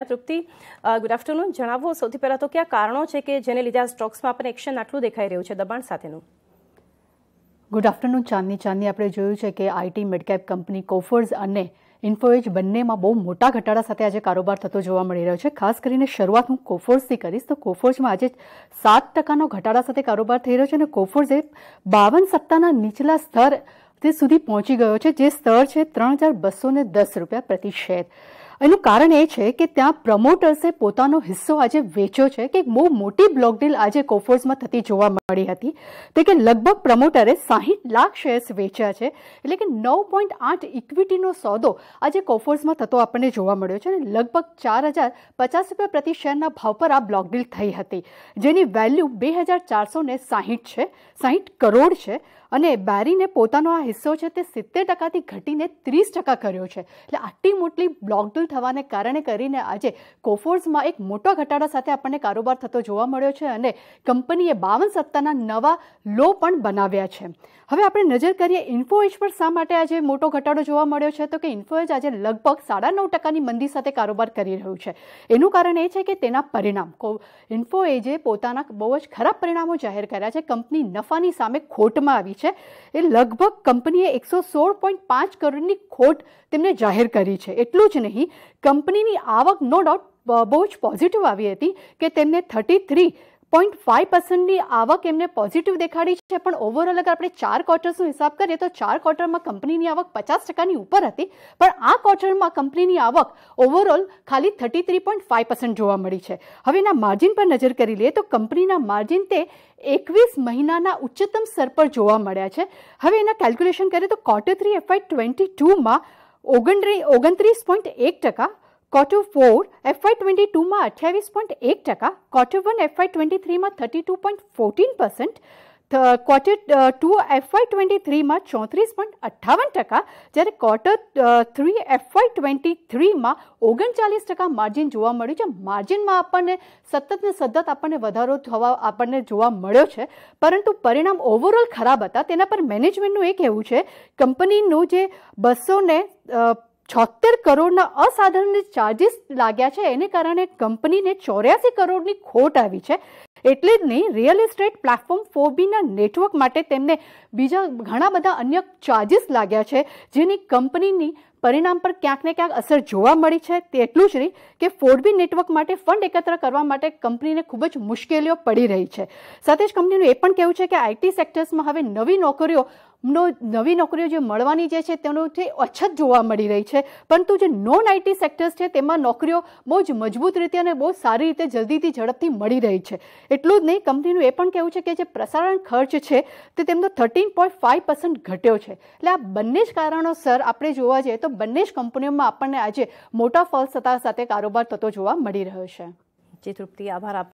તૃપ્તિ. Good afternoon જણાવો, સૌથી પહેલા તો કયા કારણો છે કે જેને લીધે આ સ્ટોક્સમાં આપણને એક્શન આટલું દેખાઈ રહ્યું છે? દબાણ સાથેનું. ગુડ આફ્ટરનૂન ચાંદની ચાંદની, આપણે જોયું છે કે આઈટી મિડકેપ કંપની, કોફર્સ અને ઇન્ફોએજ બંનેમાં બહુ મોટા ઘટાડા સાથે આજે કારોબાર થતો જોવા મળી રહ્યો છે. ખાસ કરીને શરૂઆત હું કોફોર્સથી કરીશ. તો કોફોર્સમાં આજે સાત ટકાનો ઘટાડા સાથે કારોબાર થઈ રહ્યો છે અને કોફોર્સ એ બાવન સત્તાના નીચલા સ્તર સુધી પહોંચી ગયો છે, જે સ્તર છે ત્રણ હજાર બસો દસ રૂપિયા પ્રતિ શેર. એનું કારણ એ છે કે ત્યાં પ્રમોટર્સે પોતાનો હિસ્સો આજે વેચ્યો છે કે બહુ મોટી બ્લોક ડીલ આજે કોફોર્સમાં થતી જોવા મળી હતી. તે કે લગભગ પ્રમોટરે સાહીઠ લાખ શેર્સ વેચ્યા છે, એટલે કે નવ પોઈન્ટ આઠ ઇક્વિટીનો સોદો આજે કોફોર્સમાં થતો આપણને જોવા મળ્યો છે અને લગભગ ચાર હજાર પચાસ રૂપિયા પ્રતિ શેરના ભાવ પર આ બ્લોક ડીલ થઈ હતી, જેની વેલ્યુ બે હજાર ચારસો સાહીઠ છે, સાહીઠ કરોડ છે. અને બેરીને પોતાનો આ હિસ્સો છે તે સિત્તેર ટકાથી ઘટીને ત્રીસ ટકા કર્યો છે. એટલે આટલી મોટી બ્લોકડુલ થવાને કારણે કરીને આજે કોફોર્સમાં એક મોટો ઘટાડા સાથે આપણને કારોબાર થતો જોવા મળ્યો છે અને કંપનીએ બાવન સત્તાના નવા લો પણ બનાવ્યા છે. હવે આપણે નજર કરીએ ઇન્ફોએજ પર શા માટે આજે મોટો ઘટાડો જોવા મળ્યો છે તો કે ઇન્ફોએજ આજે લગભગ સાડા નવ ટકાની મંદી સાથે કારોબાર કરી રહ્યું છે. એનું કારણ એ છે કે તેના પરિણામ ઇન્ફોએજે પોતાના બહુ જ ખરાબ પરિણામો જાહેર કર્યા છે. કંપની નફાની સામે ખોટમાં આવી છે. એ લગભગ કંપનીએ એકસો સોળ પોઈન્ટ પાંચ કરોડની ખોટ તેમને જાહેર કરી છે. એટલું જ નહીં, કંપનીની આવક નો ડાઉટ બહુ જ પોઝિટિવ આવી હતી કે તેમને થર્ટી થ્રી પોઈન્ટ ફાઇવ પર્સન્ટની આવક એમને પોઝિટિવ દેખાડી છે, પણ ઓવરઓલ અગર આપણે ચાર ક્વાર્ટર્સનો હિસાબ કરીએ તો ચાર ક્વાર્ટરમાં કંપનીની આવક પચાસ ટકાની ઉપર હતી, પણ આ ક્વાર્ટરમાં કંપનીની આવક ઓવરઓલ ખાલી thirty three point five percent જોવા મળી છે. હવે એના માર્જિન પર નજર કરી લઈએ તો કંપનીના માર્જિન તે એકવીસ મહિનાના ઉચ્ચતમ સ્તર પર જોવા મળ્યા છે. હવે એના કેલ્ક્યુલેશન કરીએ તો ક્વાર્ટર થ્રી એફઆઈ ટ્વેન્ટી ટુમાં ઓગણત્રીસ પોઈન્ટ એક ટકા ક્વાર્ટર ફોર એફવાય ટ્વેન્ટી ટુમાં અઠ્યાવીસ પોઈન્ટ એક ટકા quarter one FY twenty થ્રીમાં thirty two point fourteen percent quarter two FY twenty થ્રીમાં ચોત્રીસ પોઈન્ટ અઠ્ઠાવન ટકા, જ્યારે ક્વાર્ટર થ્રી એફવાય ટ્વેન્ટી થ્રીમાં ઓગણચાલીસ ટકા માર્જિન જોવા મળ્યું છે. માર્જિનમાં આપણને સતત ને સતત આપણને વધારો થવા આપણને જોવા મળ્યો છે. પરંતુ પરિણામ ઓવરઓલ ખરાબ હતા. તેના પર મેનેજમેન્ટનું એ કહેવું છે. કંપનીનું જે બસો ને છોતેર કરોડના અસાધારણ ચાર્જિસ લાગ્યા છે. એને કારણે કંપનીને ચોર્યાસી કરોડની ખોટ આવી છે. એટલે જ નહીં રિયલ એસ્ટેટ પ્લેટફોર્મ ફોબીના નેટવર્ક માટે તેમને બીજા ઘણા બધા અન્ય ચાર્જિસ લાગ્યા છે, જેની કંપનીની પરિણામ પર ક્યાંક ને ક્યાંક અસર જોવા મળી છે. તે એટલું જ નહીં કે ફોરબી નેટવર્ક માટે ફંડ એકત્ર કરવા માટે કંપનીને ખૂબ જ મુશ્કેલીઓ પડી રહી છે. સાથે જ કંપનીનું એ પણ કહેવું છે કે આઈટી સેક્ટર્સમાં હવે નવી નોકરીઓ નો નવી નોકરીઓ જે મળવાની જે છે તેનો જે અછત જોવા મળી રહી છે. પરંતુ જે નોન આઈટી સેક્ટર્સ છે તેમાં નોકરીઓ બહુ જ મજબૂત રીતે અને બહુ સારી રીતે જલ્દીથી ઝડપથી મળી રહી છે. એટલું જ નહીં, કંપનીનું એ પણ કહેવું છે કે જે પ્રસારણ ખર્ચ છે તે તેમનો થર્ટીન પોઈન્ટ ફાઇવ પર્સન્ટ ઘટ્યો છે. એટલે આ બંને જ કારણોસર આપણે જોવા જઈએ તો બંને જ કંપનીઓમાં આપણને આજે મોટા ફળ થતા સાથે કારોબાર થતો જોવા મળી રહ્યો છે. જે, તૃપ્તિ, આભાર આપ